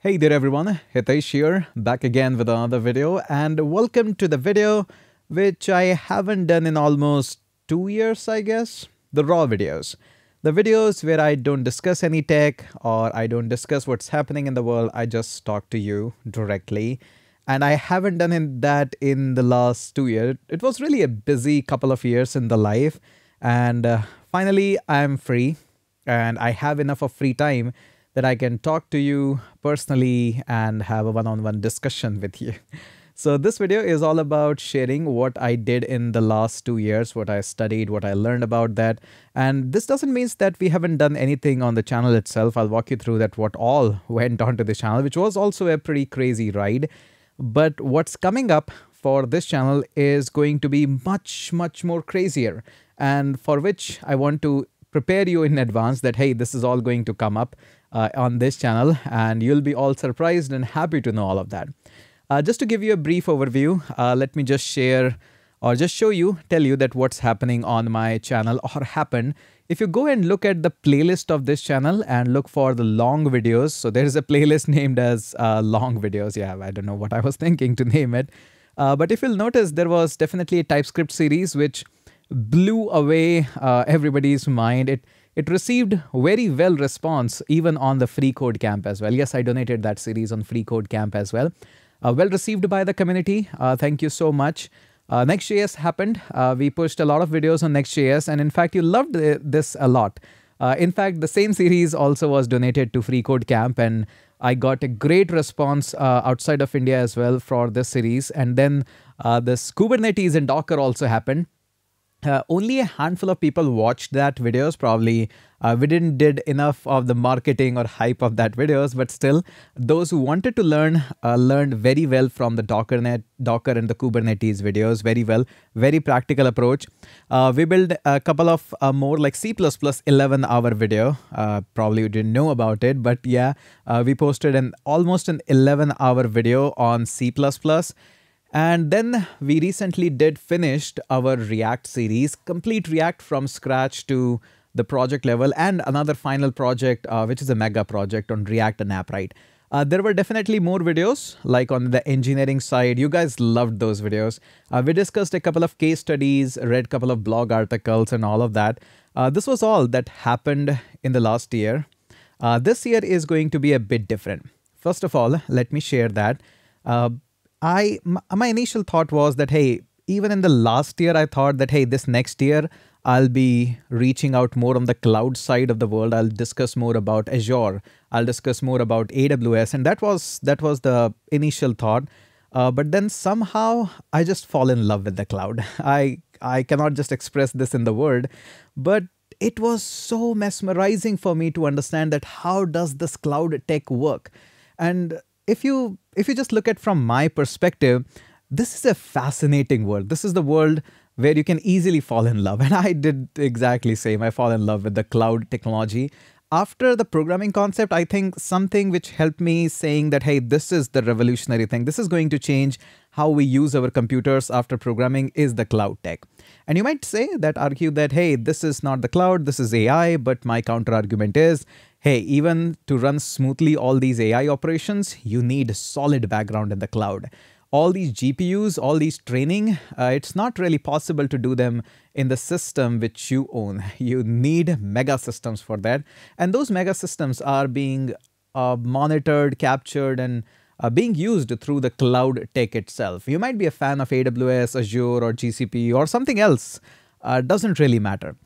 Hey there everyone, Hitesh here, back again with another video and welcome to the video which I haven't done in almost two years I guess, the raw videos. The videos where I don't discuss any tech or I don't discuss what's happening in the world, I just talk to you directly. And I haven't done that in the last two years. It was really a busy couple of years in the life and uh, finally I'm free and I have enough of free time that I can talk to you personally and have a one-on-one discussion with you. So this video is all about sharing what I did in the last two years, what I studied, what I learned about that. And this doesn't mean that we haven't done anything on the channel itself. I'll walk you through that what all went onto the channel, which was also a pretty crazy ride. But what's coming up for this channel is going to be much, much more crazier and for which I want to prepare you in advance that, hey, this is all going to come up uh, on this channel and you'll be all surprised and happy to know all of that. Uh, just to give you a brief overview, uh, let me just share or just show you, tell you that what's happening on my channel or happened. If you go and look at the playlist of this channel and look for the long videos, so there is a playlist named as uh, long videos. Yeah, I don't know what I was thinking to name it. Uh, but if you'll notice, there was definitely a TypeScript series which blew away uh, everybody's mind. It it received very well response even on the free code camp as well. Yes, I donated that series on free code camp as well. Uh, well received by the community. Uh, thank you so much. Uh, Next.js happened. Uh, we pushed a lot of videos on Next.js and in fact, you loved this a lot. Uh, in fact, the same series also was donated to free code camp and I got a great response uh, outside of India as well for this series. And then this Kubernetes and Docker also happened. Uh, only a handful of people watched that videos. Probably uh, we didn't did enough of the marketing or hype of that videos but still those who wanted to learn uh, learned very well from the docker net docker and the kubernetes videos very well very practical approach. Uh, we built a couple of uh, more like c++ 11 hour video. Uh, probably you didn't know about it but yeah we posted an almost an 11 hour video on c++ and then we recently did finished our React series, complete React from scratch to the project level and another final project, uh, which is a mega project on React and AppWrite. Uh, there were definitely more videos, like on the engineering side. You guys loved those videos. Uh, we discussed a couple of case studies, read a couple of blog articles and all of that. Uh, this was all that happened in the last year. Uh, this year is going to be a bit different. First of all, let me share that uh, I my initial thought was that hey, even in the last year, I thought that hey, this next year I'll be reaching out more on the cloud side of the world. I'll discuss more about Azure. I'll discuss more about AWS, and that was that was the initial thought. Uh, but then somehow I just fall in love with the cloud. I I cannot just express this in the word, but it was so mesmerizing for me to understand that how does this cloud tech work, and if you if you just look at from my perspective, this is a fascinating world. This is the world where you can easily fall in love. And I did exactly same. I fall in love with the cloud technology. After the programming concept, I think something which helped me saying that, hey, this is the revolutionary thing. This is going to change how we use our computers after programming is the cloud tech. And you might say that argue that, hey, this is not the cloud, this is AI, but my counter argument is, hey, even to run smoothly all these AI operations, you need solid background in the cloud. All these GPUs, all these training, uh, it's not really possible to do them in the system which you own. You need mega systems for that. And those mega systems are being uh, monitored, captured, and uh, being used through the cloud tech itself. You might be a fan of AWS, Azure, or GCP, or something else. Uh, doesn't really matter.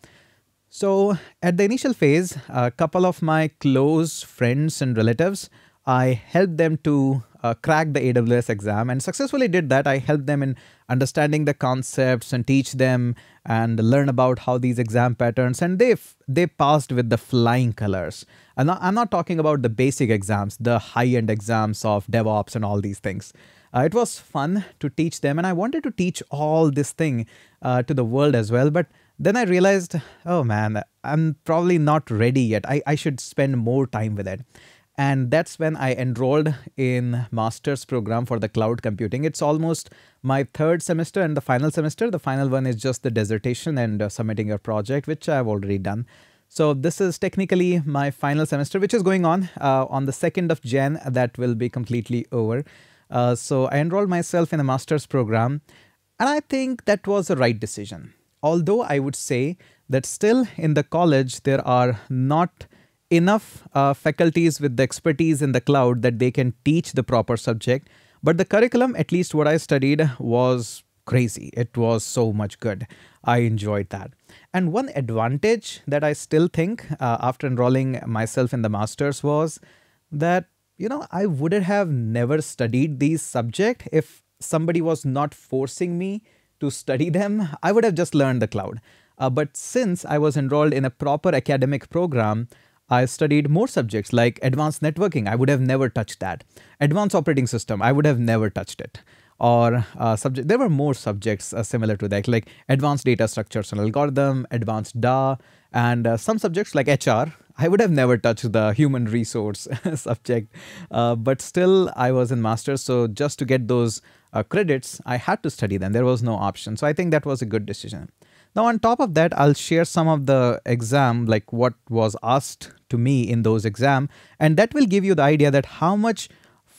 So at the initial phase, a couple of my close friends and relatives, I helped them to uh, crack the AWS exam and successfully did that. I helped them in understanding the concepts and teach them and learn about how these exam patterns and they they passed with the flying colors. And I'm not talking about the basic exams, the high-end exams of DevOps and all these things. Uh, it was fun to teach them and I wanted to teach all this thing uh, to the world as well. But then I realized, oh man, I'm probably not ready yet. I, I should spend more time with it. And that's when I enrolled in master's program for the cloud computing. It's almost my third semester and the final semester. The final one is just the dissertation and uh, submitting your project, which I've already done. So this is technically my final semester, which is going on uh, on the 2nd of Jan. That will be completely over. Uh, so I enrolled myself in a master's program, and I think that was the right decision. Although I would say that still in the college, there are not enough uh, faculties with the expertise in the cloud that they can teach the proper subject. But the curriculum, at least what I studied, was crazy. It was so much good. I enjoyed that. And one advantage that I still think uh, after enrolling myself in the master's was that, you know, I would have never studied these subject if somebody was not forcing me to study them. I would have just learned the cloud. Uh, but since I was enrolled in a proper academic program, I studied more subjects like advanced networking. I would have never touched that. Advanced operating system. I would have never touched it. Or uh, subject. There were more subjects uh, similar to that, like advanced data structures and algorithm, advanced DA, and uh, some subjects like HR. I would have never touched the human resource subject, uh, but still I was in masters. So just to get those uh, credits, I had to study them. There was no option. So I think that was a good decision. Now on top of that, I'll share some of the exam, like what was asked to me in those exam, and that will give you the idea that how much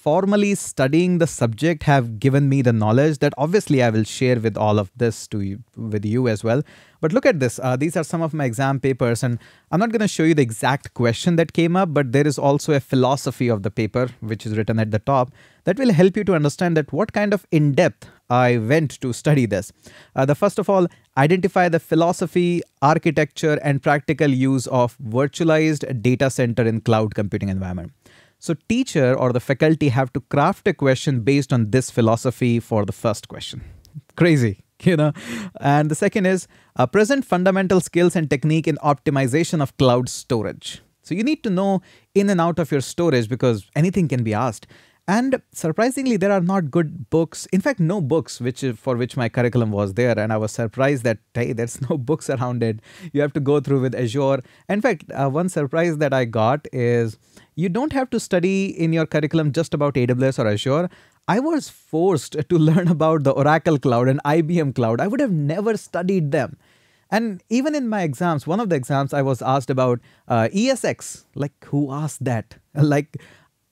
formally studying the subject have given me the knowledge that obviously I will share with all of this to you, with you as well. But look at this. Uh, these are some of my exam papers and I'm not going to show you the exact question that came up, but there is also a philosophy of the paper, which is written at the top that will help you to understand that what kind of in-depth I went to study this. Uh, the first of all, identify the philosophy, architecture, and practical use of virtualized data center in cloud computing environment. So teacher or the faculty have to craft a question based on this philosophy for the first question. Crazy, you know. And the second is uh, present fundamental skills and technique in optimization of cloud storage. So you need to know in and out of your storage because anything can be asked. And surprisingly, there are not good books. In fact, no books which for which my curriculum was there. And I was surprised that hey, there's no books around it. You have to go through with Azure. In fact, uh, one surprise that I got is you don't have to study in your curriculum just about AWS or Azure. I was forced to learn about the Oracle Cloud and IBM Cloud. I would have never studied them. And even in my exams, one of the exams I was asked about uh, ESX. Like, who asked that? Like,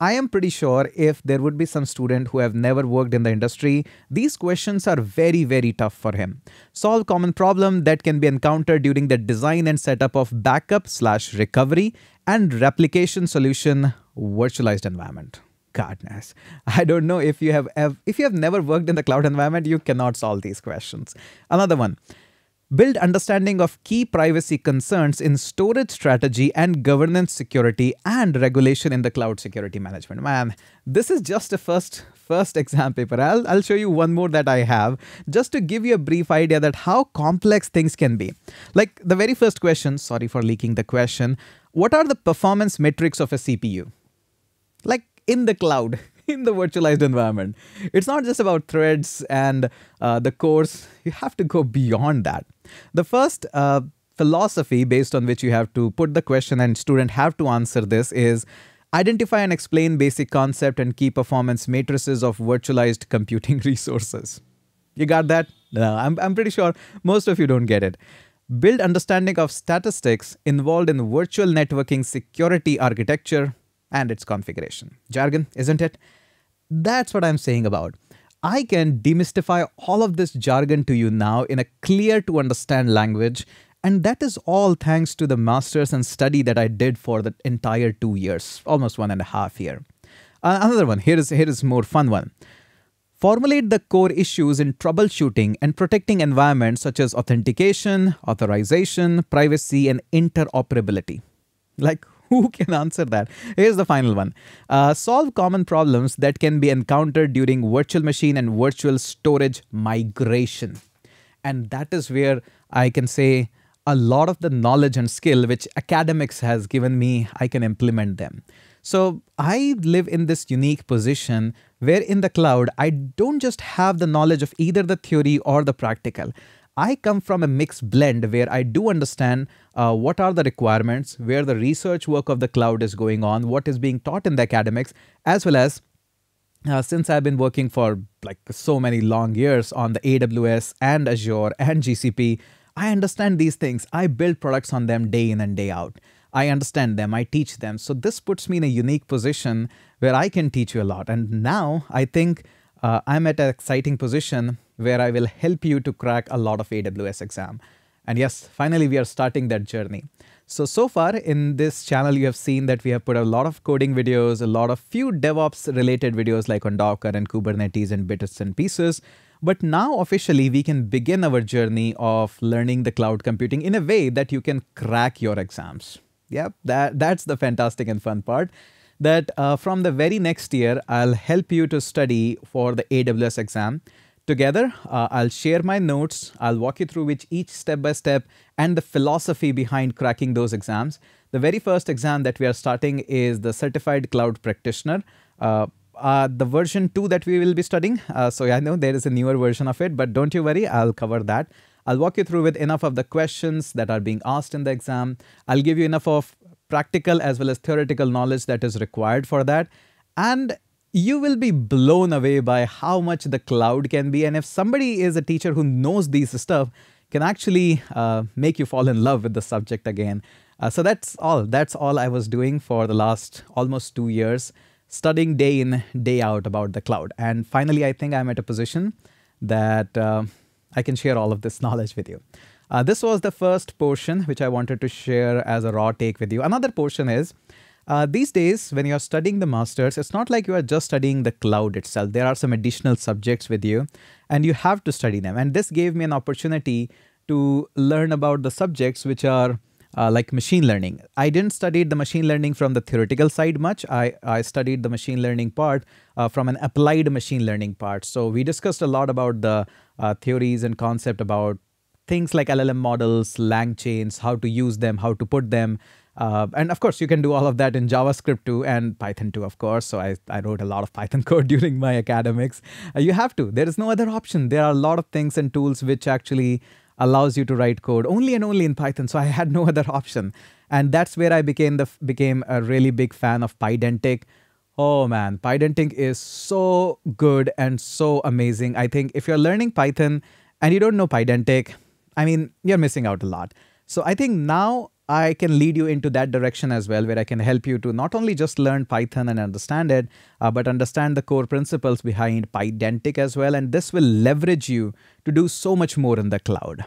I am pretty sure if there would be some student who have never worked in the industry, these questions are very, very tough for him. Solve common problem that can be encountered during the design and setup of backup slash recovery and replication solution virtualized environment. Godness. I don't know if you have if you have never worked in the cloud environment, you cannot solve these questions. Another one. Build understanding of key privacy concerns in storage strategy and governance security and regulation in the cloud security management. Man, this is just a first first exam paper. I'll, I'll show you one more that I have just to give you a brief idea that how complex things can be. Like the very first question, sorry for leaking the question, what are the performance metrics of a CPU? Like in the cloud. In the virtualized environment. It's not just about threads and uh, the course, you have to go beyond that. The first uh, philosophy based on which you have to put the question and student have to answer this is identify and explain basic concept and key performance matrices of virtualized computing resources. You got that? No, I'm, I'm pretty sure most of you don't get it. Build understanding of statistics involved in virtual networking security architecture and its configuration. Jargon, isn't it? That's what I'm saying about. I can demystify all of this jargon to you now in a clear to understand language, and that is all thanks to the master's and study that I did for the entire two years, almost one and a half year. Uh, another one, here is, here is more fun one. Formulate the core issues in troubleshooting and protecting environments such as authentication, authorization, privacy, and interoperability. Like, who can answer that? Here's the final one. Uh, solve common problems that can be encountered during virtual machine and virtual storage migration. And that is where I can say a lot of the knowledge and skill which academics has given me, I can implement them. So I live in this unique position where in the cloud, I don't just have the knowledge of either the theory or the practical. I come from a mixed blend where I do understand uh, what are the requirements, where the research work of the cloud is going on, what is being taught in the academics, as well as uh, since I've been working for like so many long years on the AWS and Azure and GCP, I understand these things. I build products on them day in and day out. I understand them, I teach them. So this puts me in a unique position where I can teach you a lot. And now I think uh, I'm at an exciting position where I will help you to crack a lot of AWS exam. And yes, finally we are starting that journey. So, so far in this channel, you have seen that we have put a lot of coding videos, a lot of few DevOps related videos like on Docker and Kubernetes and bits and pieces. But now officially we can begin our journey of learning the cloud computing in a way that you can crack your exams. Yep, that, that's the fantastic and fun part. That uh, from the very next year, I'll help you to study for the AWS exam. Together, uh, I'll share my notes, I'll walk you through which each step by step and the philosophy behind cracking those exams. The very first exam that we are starting is the Certified Cloud Practitioner. Uh, uh, the version 2 that we will be studying. Uh, so I know there is a newer version of it, but don't you worry, I'll cover that. I'll walk you through with enough of the questions that are being asked in the exam. I'll give you enough of practical as well as theoretical knowledge that is required for that. And you will be blown away by how much the cloud can be. And if somebody is a teacher who knows these stuff, can actually uh, make you fall in love with the subject again. Uh, so that's all. That's all I was doing for the last almost two years, studying day in, day out about the cloud. And finally, I think I'm at a position that uh, I can share all of this knowledge with you. Uh, this was the first portion which I wanted to share as a raw take with you. Another portion is uh, these days, when you're studying the masters, it's not like you are just studying the cloud itself. There are some additional subjects with you, and you have to study them. And this gave me an opportunity to learn about the subjects which are uh, like machine learning. I didn't study the machine learning from the theoretical side much. I, I studied the machine learning part uh, from an applied machine learning part. So we discussed a lot about the uh, theories and concept about things like LLM models, LangChains, how to use them, how to put them, uh, and of course, you can do all of that in JavaScript too and Python too, of course. So I, I wrote a lot of Python code during my academics. Uh, you have to. There is no other option. There are a lot of things and tools which actually allows you to write code only and only in Python. So I had no other option. And that's where I became the became a really big fan of Pydantic. Oh man, Pydantic is so good and so amazing. I think if you're learning Python and you don't know Pydantic, I mean, you're missing out a lot. So I think now I can lead you into that direction as well, where I can help you to not only just learn Python and understand it, uh, but understand the core principles behind Pydantic as well. And this will leverage you to do so much more in the cloud.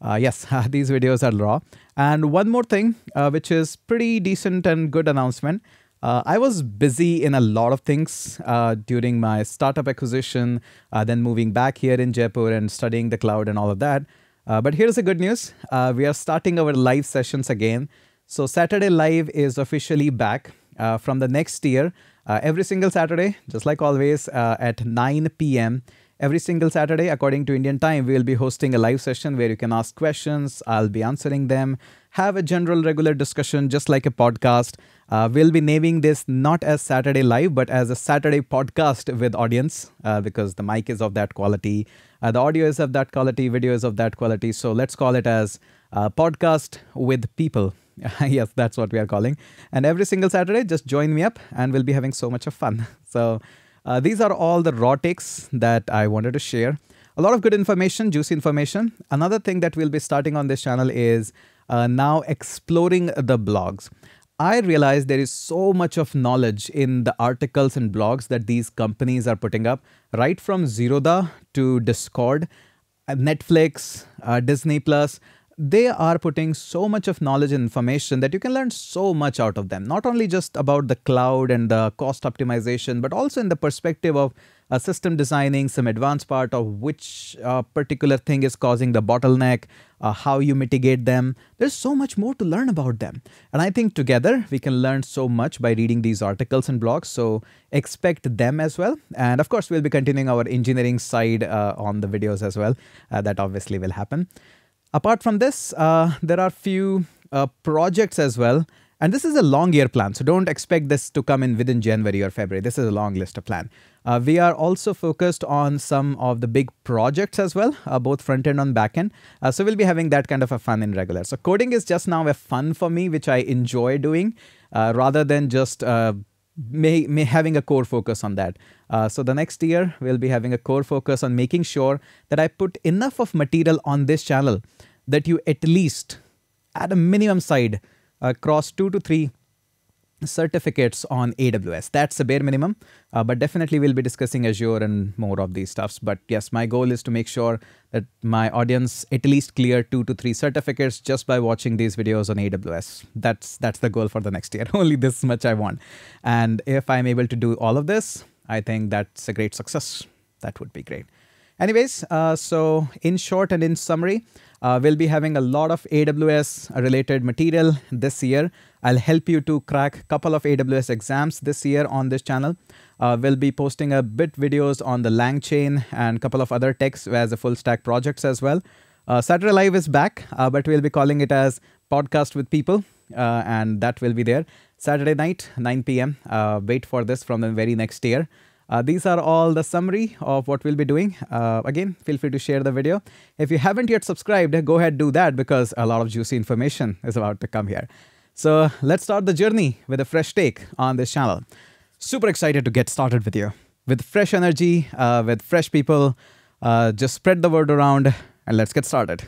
Uh, yes, these videos are raw. And one more thing, uh, which is pretty decent and good announcement. Uh, I was busy in a lot of things uh, during my startup acquisition, then moving back here in Jaipur and studying the cloud and all of that. Uh, but here's the good news. Uh, we are starting our live sessions again. So Saturday Live is officially back uh, from the next year. Uh, every single Saturday, just like always, uh, at 9 p.m. Every single Saturday, according to Indian time, we will be hosting a live session where you can ask questions. I'll be answering them. Have a general regular discussion, just like a podcast. Uh, we'll be naming this not as Saturday Live, but as a Saturday podcast with audience because the mic is of that quality. Uh, the audio is of that quality, video is of that quality. So let's call it as a podcast with people. yes, that's what we are calling. And every single Saturday, just join me up and we'll be having so much of fun. So uh, these are all the raw takes that I wanted to share. A lot of good information, juicy information. Another thing that we'll be starting on this channel is uh, now exploring the blogs. I realize there is so much of knowledge in the articles and blogs that these companies are putting up, right from Zerodha to Discord, uh, Netflix, uh, Disney Plus. They are putting so much of knowledge and information that you can learn so much out of them. Not only just about the cloud and the cost optimization, but also in the perspective of uh, system designing, some advanced part of which uh, particular thing is causing the bottleneck, uh, how you mitigate them. There's so much more to learn about them. And I think together we can learn so much by reading these articles and blogs. So expect them as well. And of course, we'll be continuing our engineering side uh, on the videos as well. Uh, that obviously will happen. Apart from this, uh, there are few projects as well and this is a long year plan, so don't expect this to come in within January or February. This is a long list of plan. Uh, we are also focused on some of the big projects as well, uh, both front end and back end. Uh, so we'll be having that kind of a fun in regular. So coding is just now a fun for me, which I enjoy doing, uh, rather than just uh, may, may having a core focus on that. Uh, so the next year we'll be having a core focus on making sure that I put enough of material on this channel that you at least, at a minimum side, uh, cross two to three certificates on AWS. That's a bare minimum, uh, but definitely we'll be discussing Azure and more of these stuffs. But yes, my goal is to make sure that my audience at least clear two to three certificates just by watching these videos on AWS. That's that's the goal for the next year. Only this much I want. And if I'm able to do all of this, I think that's a great success. That would be great. Anyways, uh, so in short and in summary, uh, we'll be having a lot of AWS related material this year. I'll help you to crack a couple of AWS exams this year on this channel. Uh, we'll be posting a bit videos on the LangChain and couple of other techs as a full stack projects as well. Uh, Saturday Live is back, uh, but we'll be calling it as Podcast with People, uh, and that will be there Saturday night, 9 p.m. Uh, wait for this from the very next year. Uh, these are all the summary of what we'll be doing. Uh, again, feel free to share the video. If you haven't yet subscribed, go ahead do that because a lot of juicy information is about to come here. So let's start the journey with a fresh take on this channel. Super excited to get started with you. With fresh energy, uh, with fresh people, uh, just spread the word around and let's get started.